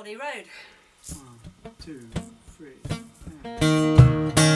Ollie Road. One, two, three. and-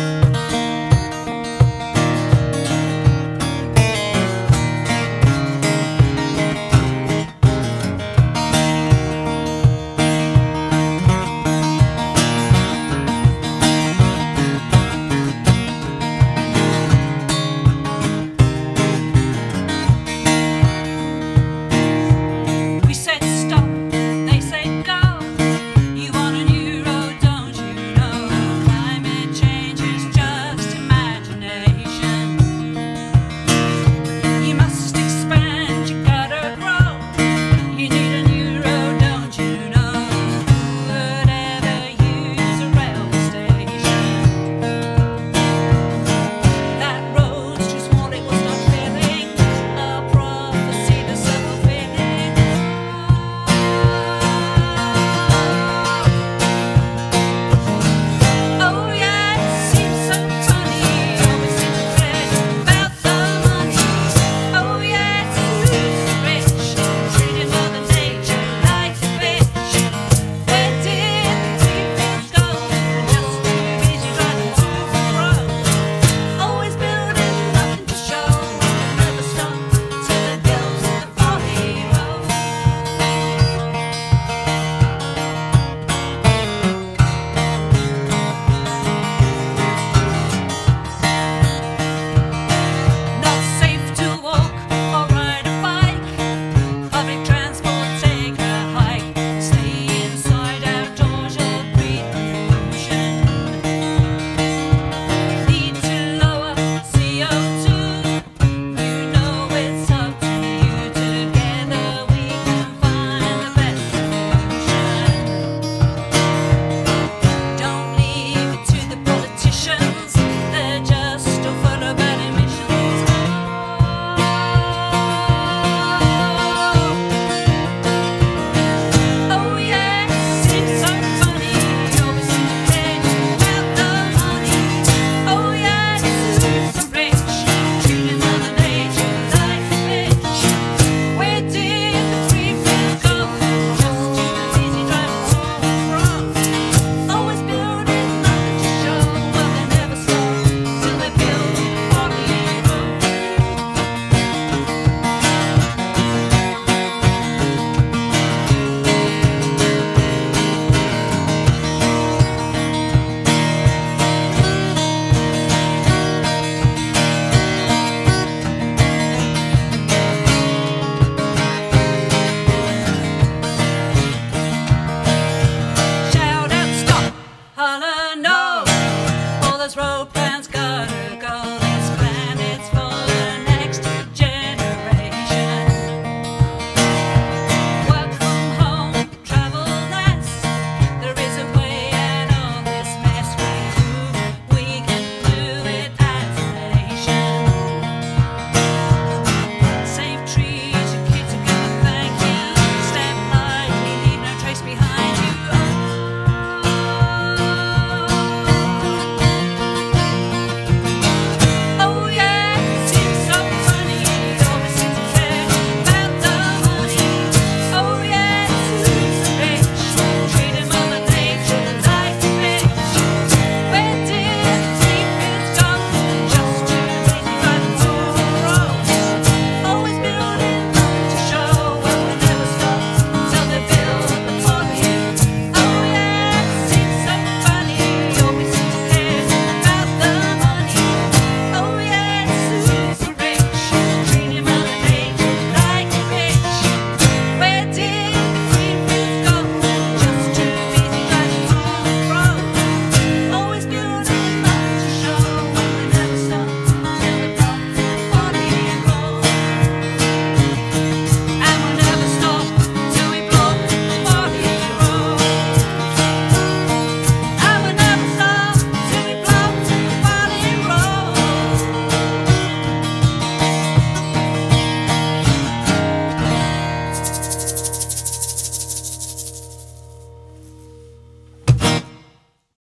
rope.